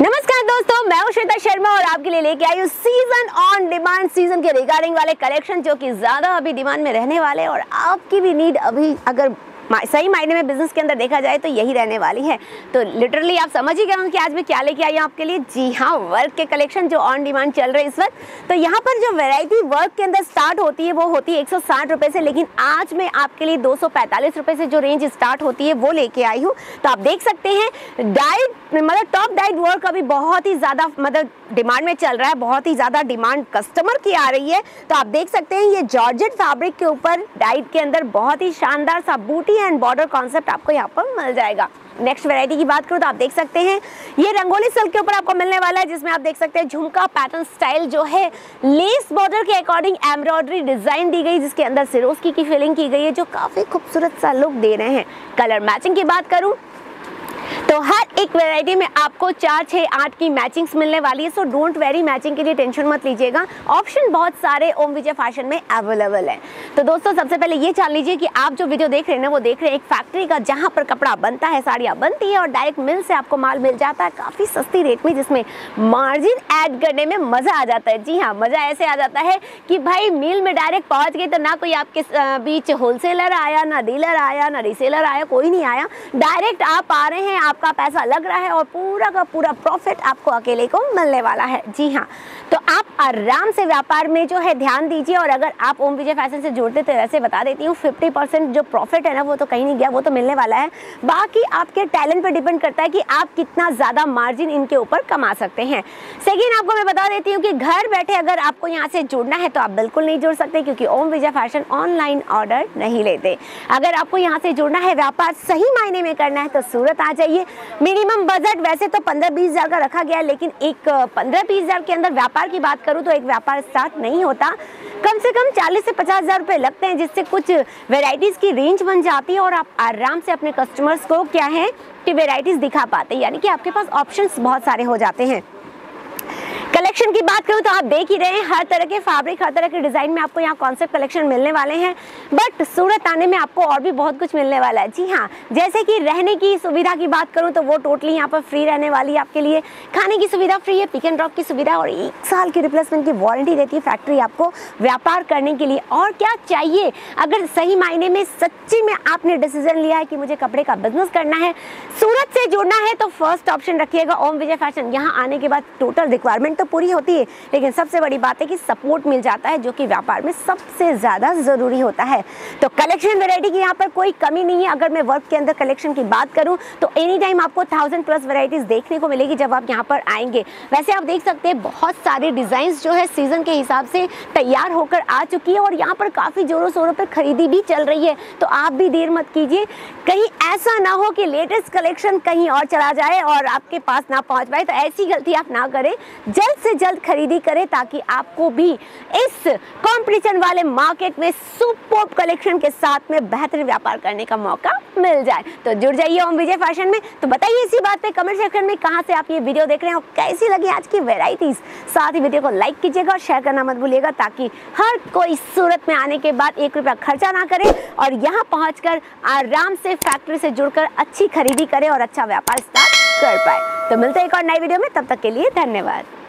नमस्कार दोस्तों, मैं हूँ श्वेता शर्मा और आपके लिए लेके आई हूँ सीज़न ऑन डिमांड सीज़न के रिगार्डिंग वाले कलेक्शन जो कि ज़्यादा अभी डिमांड में रहने वाले और आपकी भी नीड अभी अगर सही मायने में बिज़नेस के अंदर देखा जाए तो यही रहने वाली है। तो लिटरली आप समझ ही गए होंगे कि आज मैं क्या लेके आई हूँ आपके लिए। जी हाँ वर्क के कलेक्शन जो ऑन डिमांड चल रहे हैं इस वक्त। तो यहाँ पर जो वेराइटी वर्क के अंदर स्टार्ट होती है, वो होती है एक रुपए से, लेकिन आज मैं आपके लिए दो रुपए से जो रेंज स्टार्ट होती है, वो लेके आई हूँ। तो आप देख सकते हैं डाइट मतलब टॉप डाइट वर्क अभी बहुत ही ज़्यादा मतलब डिमांड में चल रहा है, बहुत ही ज़्यादा डिमांड कस्टमर की आ रही है। तो आप देख सकते हैं, ये जॉर्जेट फैब्रिक के ऊपर डाइट के अंदर बहुत ही शानदार सा बूटी एंड बॉर्डर कॉन्सेप्ट आपको यहाँ पर मिल जाएगा। नेक्स्ट वैरायटी की बात करूँ तो आप देख सकते हैं, ये रंगोली सिल्क के ऊपर आपको मिलने वाला है, जिसमें आप देख सकते हैं झुमका पैटर्न स्टाइल जो है लेस बॉर्डर के अकॉर्डिंग एम्ब्रॉयडरी डिज़ाइन दी गई, जिसके अंदर सिरोस्की की फिलिंग की गई है, जो काफ़ी खूबसूरत सा लुक दे रहे हैं। कलर मैचिंग की बात करूँ तो हर एक वेराइटी में आपको चार छः आठ की मैचिंग्स मिलने वाली है। सो डोंट वेरी मैचिंग के लिए टेंशन मत लीजिएगा। ऑप्शन बहुत सारे ओम विजय फ़ैशन में अवेलेबल है। तो दोस्तों, सबसे पहले ये जान लीजिए कि आप जो वीडियो देख रहे हैं ना, वो देख रहे हैं एक फैक्ट्री का जहाँ पर कपड़ा बनता है, साड़ियाँ बनती है और डायरेक्ट मिल से आपको माल मिल जाता है काफ़ी सस्ती रेट में, जिसमें मार्जिन ऐड करने में मज़ा आ जाता है। जी हाँ मज़ा ऐसे आ जाता है कि भाई मिल में डायरेक्ट पहुँच गए तो ना कोई आपके बीच होलसेलर आया, ना डीलर आया, ना रिसेलर आया, कोई नहीं आया। डायरेक्ट आप आ रहे हैं आपका पैसा लग रहा है और पूरा का पूरा प्रॉफिट आपको अकेले को मिलने वाला है। जी हाँ। तो आप आराम से व्यापार में जो है ध्यान दीजिए और अगर आप ओम विजय फ़ैशन से जुड़ते तो वैसे बता देती हूँ फिफ्टी परसेंट जो प्रॉफिट है ना, वो तो कहीं नहीं गया, वो तो मिलने वाला है। बाकी आपके टैलेंट पर डिपेंड करता है कि आप कितना ज़्यादा मार्जिन इनके ऊपर कमा सकते हैं। सेकेंड आपको मैं बता देती हूँ कि घर बैठे अगर आपको यहाँ से जुड़ना है तो आप बिल्कुल नहीं जुड़ सकते, क्योंकि Om Vijay fashion online order नहीं लेते। अगर आपको यहाँ से जुड़ना है, व्यापार सही मायने में करना है तो सूरत आ जाइए। मिनिमम बजट वैसे तो पंद्रह बीस हज़ार का रखा गया है, लेकिन एक पंद्रह बीस हज़ार के अंदर व्यापार की बात करूँ तो एक व्यापार स्टार्ट नहीं होता। कम से कम चालीस से पचास हज़ार रुपये लगते हैं, जिससे कुछ वेराइटीज़ की रेंज बन जाती है और आप आराम से अपने कस्टमर्स को क्या है कि वेराइटीज़ दिखा पाते हैं, यानी कि आपके पास ऑप्शन बहुत सारे हो जाते हैं। कलेक्शन की बात करूँ तो आप देख ही रहे हैं, हर तरह के फैब्रिक हर तरह के डिज़ाइन में आपको यहाँ कॉन्सेप्ट कलेक्शन मिलने वाले हैं। बट सूरत आने में आपको और भी बहुत कुछ मिलने वाला है। जी हाँ जैसे कि रहने की सुविधा की बात करूँ तो वो टोटली यहाँ पर फ्री रहने वाली है आपके लिए। खाने की सुविधा फ्री है पिक एंड ड्रॉप की सुविधा और एक साल की रिप्लेसमेंट की वारंटी देती है फैक्ट्री आपको व्यापार करने के लिए। और क्या चाहिए? अगर सही मायने में, सच्ची में आपने डिसीज़न लिया है कि मुझे कपड़े का बिज़नेस करना है, सूरत से जुड़ना है तो फ़र्स्ट ऑप्शन रखिएगा ओम विजय फ़ैशन यहाँ आने के बाद टोटल रिक्वायरमेंट तो पूरी होती। है लेकिन सबसे बड़ी बात है कि सपोर्ट मिल जाता है, जो कि व्यापार में सबसे ज़्यादा ज़रूरी होता है। तो कलेक्शन वेराइटी की यहाँ पर कोई कमी नहीं है। अगर मैं वर्क के अंदर कलेक्शन की बात करूँ तो एनी टाइम आपको थाउज़ेंड प्लस वेराइटीज़ देखने को मिलेगी जब आप यहाँ पर आएँगे। वैसे आप देख सकते हैं, बहुत सारे डिज़ाइन जो है सीज़न के हिसाब से तैयार होकर आ चुकी है और यहाँ पर काफ़ी ज़ोरों शोरों पर खरीदी भी चल रही है। तो आप भी देर मत कीजिए। कहीं ऐसा ना हो कि लेटेस्ट कलेक्शन कहीं और चला जाए और आपके पास ना पहुँच पाए। तो ऐसी गलती आप ना करें। जल्द से जल्द खरीदी करें ताकि आपको भी इस कंपटीशन वाले मार्केट में सुपर कलेक्शन के साथ में बेहतर व्यापार करने का मौका मिल जाए। तो जुड़ जाइए ओम विजय फ़ैशन में। तो बताइए इसी बात पे कमेंट सेक्शन में कहाँ से आप ये वीडियो देख रहे हैं और कैसी लगी आज की वेराइटीज साथ ही वीडियो को लाइक कीजिएगा और शेयर करना मत भूलिएगा ताकि हर कोई सूरत में आने के बाद एक रुपया खर्चा ना करे और यहाँ पहुँच आराम से फैक्ट्री से जुड़कर अच्छी खरीदी करे और अच्छा व्यापार स्टार्ट कर पाए। तो मिलते हैं एक और नई वीडियो में। तब तक के लिए धन्यवाद।